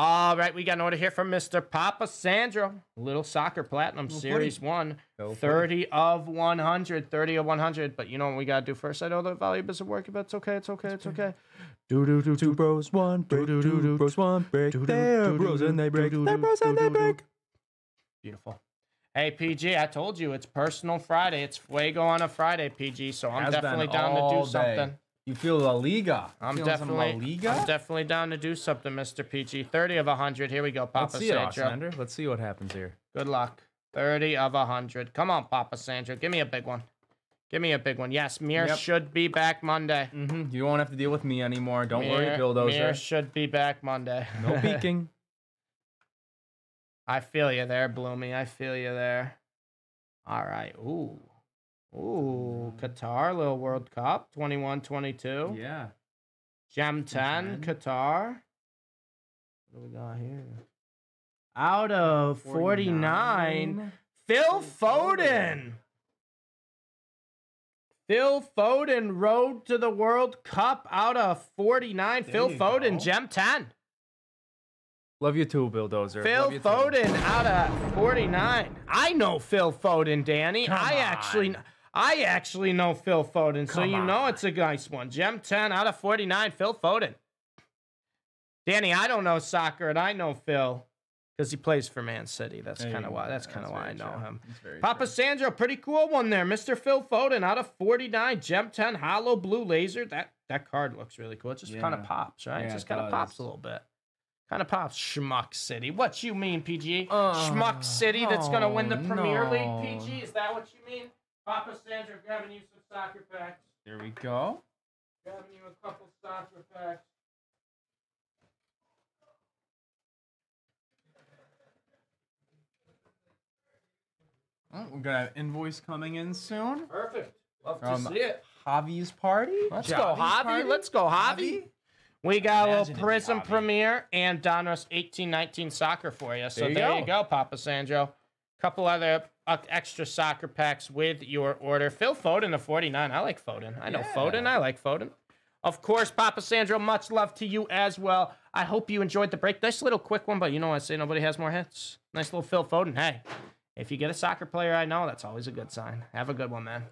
All right, we got an order here from Mr. Papa Sandro. Little Soccer Platinum Series 1. Go for 30 of 100. 30 of 100. But you know what we got to do first? I know the value isn't working, but it's okay. It's okay. It's okay. Do, do, do, Two bros, one break. do, do, do. Two bros, one break. They're bros and they break. They're bros and they break. Beautiful. Hey, PG, I told you it's personal Friday. It's Fuego on a Friday, PG. So I'm Has definitely down to do day. something. You feel La Liga. I'm Feeling some La definitely, Liga. I'm definitely down to do something, Mr. Peachy. 30 of 100. Here we go, Papa Let's see it, Sandro. Let's see what happens here. Good luck. 30 of 100. Come on, Papa Sandro. Give me a big one. Give me a big one. Yes, Mir Yep. should be back Monday. hmm You won't have to deal with me anymore. Don't Mir, worry, Mir Bulldozer. should be back Monday. No peeking. I feel you there, Bloomy. I feel you there. All right. Ooh. Ooh. Uh, Qatar, little World Cup. 21 22. yeah. Gem 10, 10. Qatar. What do we got here? Out of 49, Phil Foden. Phil Foden road to the World Cup out of 49. There Phil Foden, go. Gem 10. Love you too, Bulldozer. Phil Love you too. Foden out of 49. I know Phil Foden, Danny. Come I actually on. I actually know Phil Foden, so Come you know it's a nice one. Gem 10 out of 49, Phil Foden. Danny, I don't know soccer and I know Phil because he plays for Man City. That's kind of why that's kind of why I know true. him. Papa true. Sandro, pretty cool one there. Mr. Phil Foden out of 49, Gem 10, hollow blue laser. That that card looks really cool. It just kind of pops, right? it just kind of pops a little bit. Kind of pops. Schmuck City. What you mean, PG? Uh, Schmuck City that's going to win the Premier no. League, PG? Is that what you mean? Papa Sandro grabbing you some soccer packs. There we go. Grabbing you a couple soccer packs. Oh, we're gonna have invoice coming in soon. Perfect. Love From to see it. Javi's party. Let's go, Javi's Javi. party? Let's go, Javi. We got a little Prizm Javi. Premier and Donruss 1819 soccer for you. So There there you you, go. go. Papa Sandro. Couple other uh, extra soccer packs with your order. Phil Foden to 49. I like Foden. I know Yeah. Foden. I like Foden. Of course, Papa Sandro, much love to you as well. I hope you enjoyed the break. Nice little quick one, but you know I say, nobody has more hits. Nice little Phil Foden. Hey, if you get a soccer player I know, that's always a good sign. Have a good one, man.